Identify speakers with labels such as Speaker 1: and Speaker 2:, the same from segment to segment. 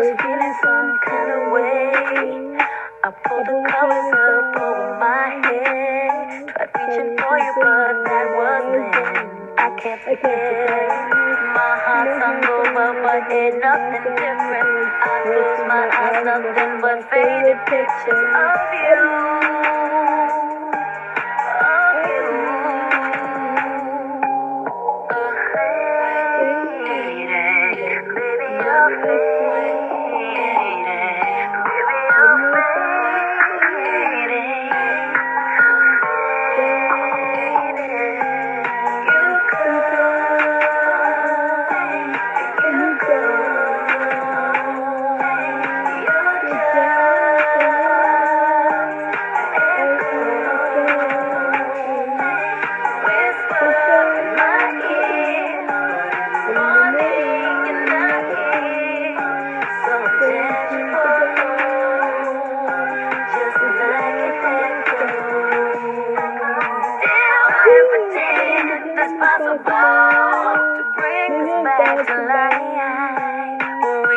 Speaker 1: was feeling some kind of way. I pulled the covers up over my head, tried reaching for you, but that was then. I can't forget. My heart sunk over, but ain't nothing different. I close my eyes, nothing but faded pictures of you. Of you.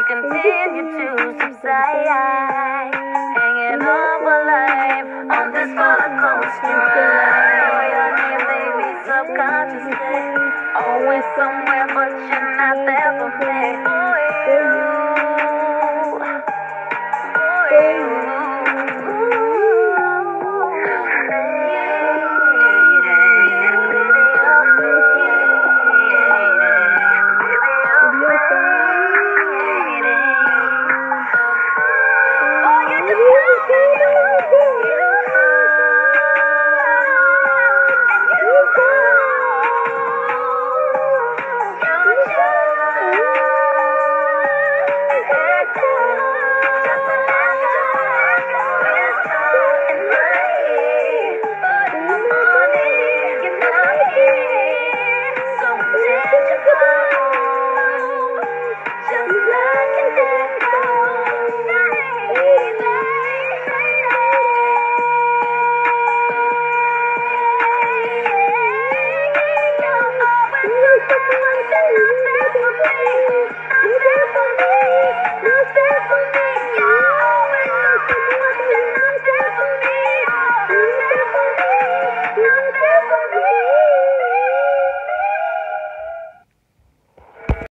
Speaker 1: Continue to subside, hanging on for life on this roller coaster ride. Your name, baby, subconsciously, always somewhere, but you're not there for me.